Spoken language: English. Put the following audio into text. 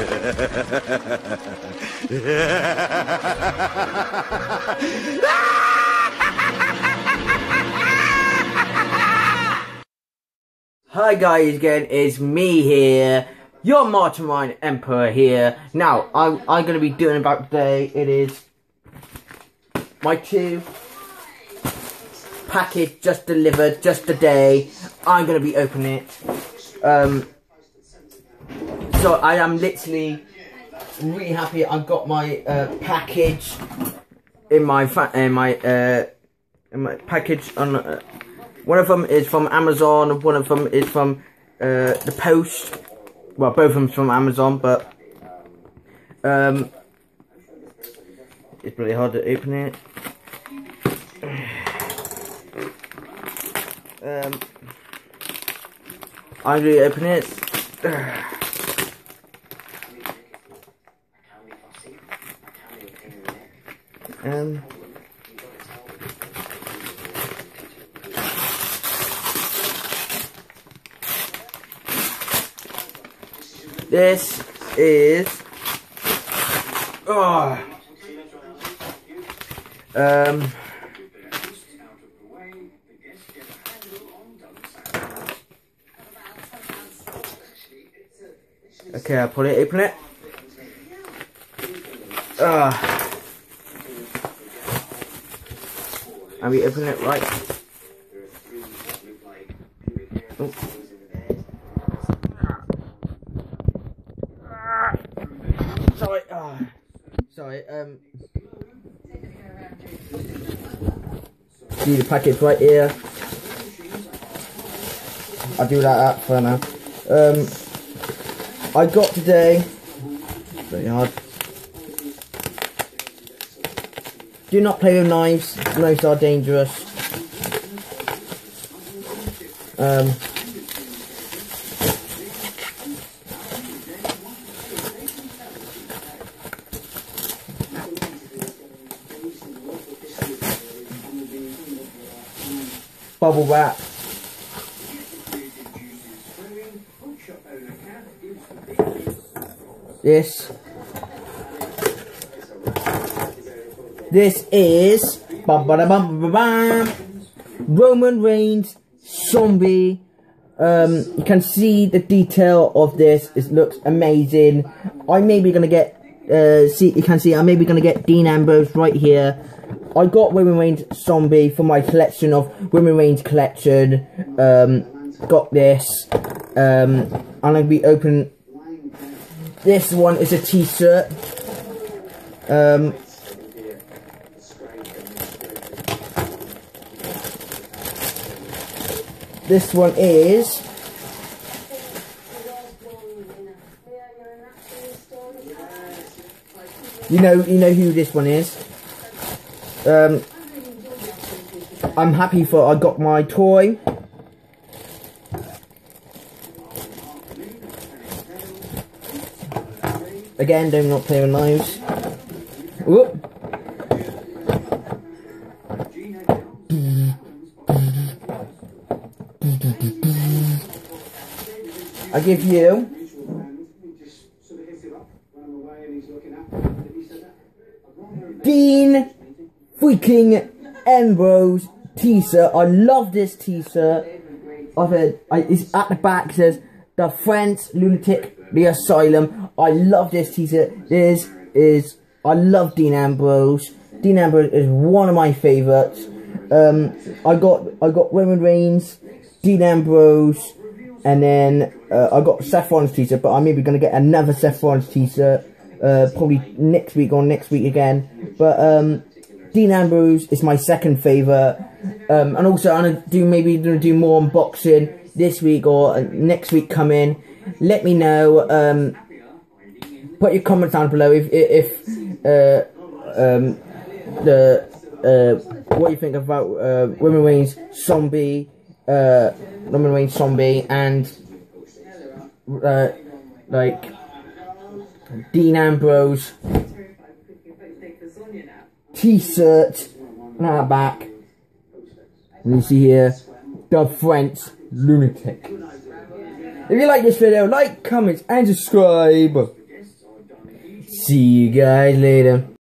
Hi guys again, it's me here, your Martin Ryan Empire here. Now, I'm, I'm going to be doing about today, it is my two package just delivered, just today. I'm going to be opening it. Um, so I am literally really happy I got my uh, package in my, in my, uh, in my package on... Uh, one of them is from Amazon, and one of them is from uh, the Post. Well, both of them from Amazon, but um, it's really hard to open it. Um, I'm going to open it. Um, This is oh um Okay, I'll put it, open it. Ah. Are we open it right? Oh. sorry. Oh, sorry. Um. See the package right here. I'll do that for now. Um. I got today. Very hard. Do not play with knives. Knives are dangerous. Um. bubble wrap. This. This is bum, bum, bum, bum, bum, Roman Reigns zombie. Um, you can see the detail of this. It looks amazing. I'm maybe gonna get. Uh, see, you can see. I'm maybe gonna get Dean Ambrose right here. I got Roman Reigns Zombie for my collection of Roman Reigns collection. Um, got this. Um, I'm to be open. This one is a t-shirt. Um, this one is you know you know who this one is um, I'm happy for I got my toy. Again, do not play with knives. Whoop. I give you Dean freaking Ambrose t-shirt. I love this t-shirt. I've it's at the back says the French lunatic the asylum. I love this t-shirt. This is I love Dean Ambrose. Dean Ambrose is one of my favourites. Um, I got I got Roman Reigns, Dean Ambrose, and then uh, I got Rollins t-shirt. But I'm maybe gonna get another Rollins t-shirt. Uh, probably next week or next week again. But um, Dean Ambrose is my second favourite. Um, and also, I'm going to do maybe gonna do more unboxing this week or uh, next week coming. Let me know. Um, put your comments down below if, if uh, um, the uh, what you think about uh, Roman Reigns Zombie, uh, Roman Zombie, and uh, like Dean Ambrose t-shirt now back. And you see here, the French lunatic. If you like this video, like, comment, and subscribe. See you guys later.